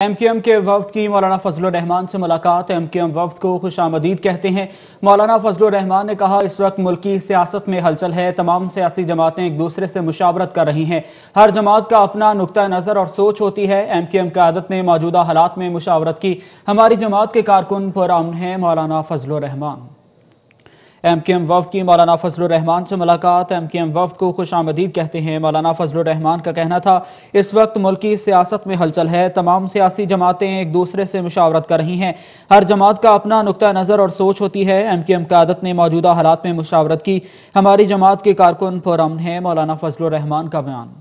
M Q M के वफ्द की मौलाना फजल रहमान से मुलाकात। एम क्यू एम वफ्द को खुश आमदीद कहते हैं। मौलाना फजल रहमान ने कहा, इस वक्त मुल्क की सियासत में हलचल है। तमाम सियासी जमातें एक दूसरे से मुशावरत कर रही हैं। हर जमात का अपना नुकता नज़र और सोच होती है। एम क्यू एम क्यादत ने मौजूदा हालात में मुशावरत की। हमारी जमात के कारकुन पुरान हैं। Maulana Fazl Rehman. M K M वफ्द की मौलाना फजल रहमान से मुलाकात। एम के एम वफ्द को खुश आमदीद कहते हैं। मौलाना फजल रहमान का कहना था, इस वक्त मुल्क सियासत में हलचल है। तमाम सियासी जमातें एक दूसरे से मुशावरत कर रही हैं। हर जमात का अपना नुकता नज़र और सोच होती है। एम के एम क्यादत ने मौजूदा हालात में मुशावरत की। हमारी जमात के कारकुन पुरमन है। मौलाना फजल रहमान का बयान।